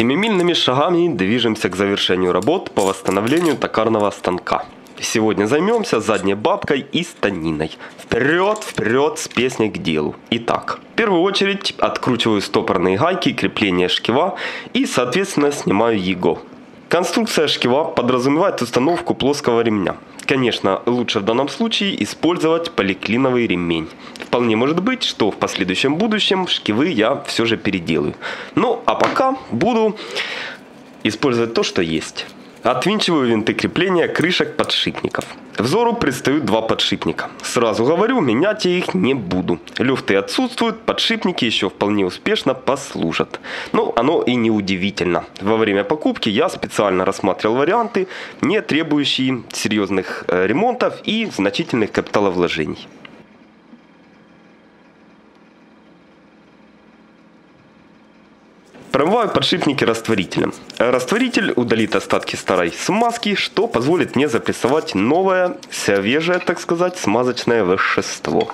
Семимильными шагами движемся к завершению работ по восстановлению токарного станка. Сегодня займемся задней бабкой и станиной. Вперед, вперед с песней к делу. Итак, в первую очередь откручиваю стопорные гайки крепления шкива и, соответственно, снимаю его. Конструкция шкива подразумевает установку плоского ремня. Конечно, лучше в данном случае использовать поликлиновый ремень. Вполне может быть, что в последующем будущем шкивы я все же переделаю. Ну, а пока буду использовать то, что есть. Отвинчиваю винты крепления крышек подшипников. Взору предстают два подшипника. Сразу говорю, менять я их не буду. Люфты отсутствуют, подшипники еще вполне успешно послужат. Но оно и не удивительно. Во время покупки я специально рассматривал варианты, не требующие серьезных э, ремонтов и значительных капиталовложений. Промываю подшипники растворителем. Растворитель удалит остатки старой смазки, что позволит мне запрессовать новое, свежее, так сказать, смазочное вещество.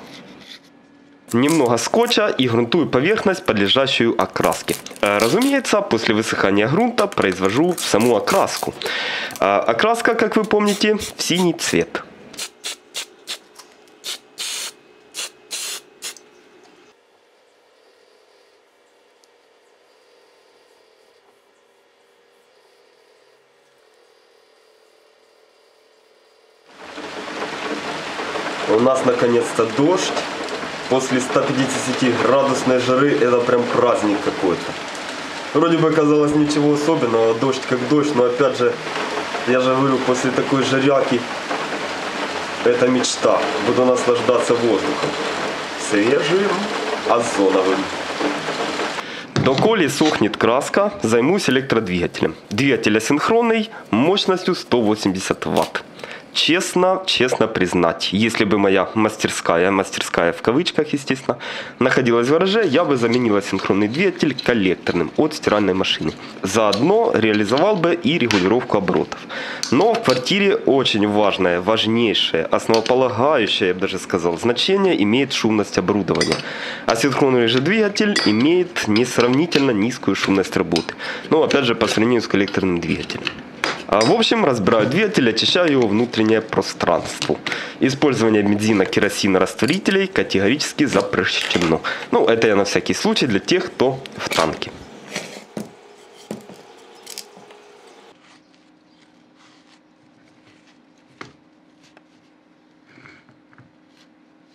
Немного скотча и грунтую поверхность, подлежащую окраске. Э, разумеется, после высыхания грунта произвожу саму окраску. Э, окраска, как вы помните, в синий цвет. У нас наконец-то дождь. После 150 градусной жары это прям праздник какой-то. Вроде бы казалось ничего особенного, дождь как дождь, но опять же, я же говорю, после такой жаряки это мечта. Буду наслаждаться воздухом. Свежим, озоновым. Доколе сохнет краска, займусь электродвигателем. Двигатель асинхронный, мощностью 180 Вт честно, честно признать, если бы моя мастерская, мастерская в кавычках, естественно, находилась в гараже, я бы заменила синхронный двигатель коллекторным от стиральной машины. Заодно реализовал бы и регулировку оборотов. Но в квартире очень важное, важнейшее, основополагающее, я бы даже сказал, значение имеет шумность оборудования. А синхронный же двигатель имеет несравнительно низкую шумность работы. Но опять же по сравнению с коллекторным двигателем. А, в общем, разбираю двигатель, очищаю его внутреннее пространство. Использование бензина, керосина, растворителей категорически запрещено. Ну, это я на всякий случай для тех, кто в танке.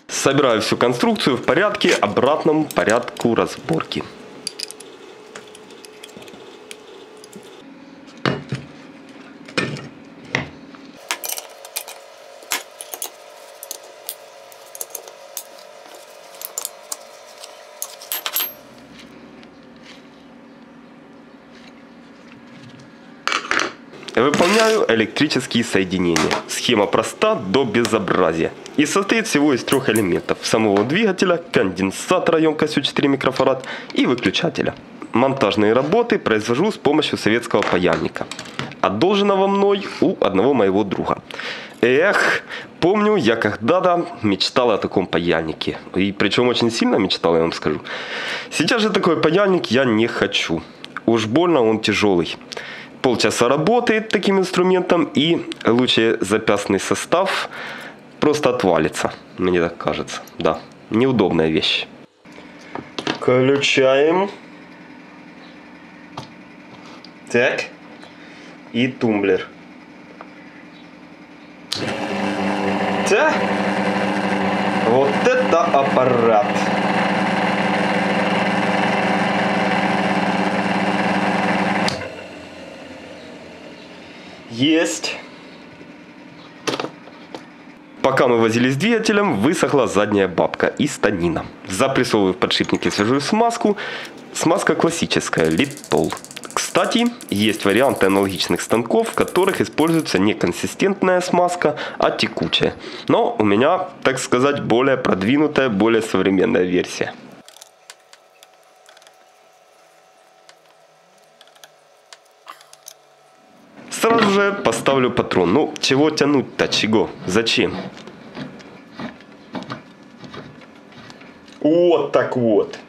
Собираю всю конструкцию в порядке, обратном порядку разборки. Выполняю электрические соединения. Схема проста до безобразия. И состоит всего из трех элементов. Самого двигателя, конденсатора емкостью 4 микрофарад и выключателя. Монтажные работы произвожу с помощью советского паяльника. Одолженного мной у одного моего друга. Эх, помню, я когда-то мечтал о таком паяльнике. И причем очень сильно мечтал, я вам скажу. Сейчас же такой паяльник я не хочу. Уж больно он тяжелый полчаса работает таким инструментом, и лучезапястный состав просто отвалится, мне так кажется. Да, неудобная вещь. Включаем. Так. И тумблер. Да. Вот это аппарат. Есть. Пока мы возились с двигателем, высохла задняя бабка и станина. Запрессовываю в подшипнике свежую смазку. Смазка классическая, литол. Кстати, есть варианты аналогичных станков, в которых используется не консистентная смазка, а текучая. Но у меня, так сказать, более продвинутая, более современная версия. Поставлю патрон. Ну, чего тянуть-то, чего? Зачем? Вот так вот.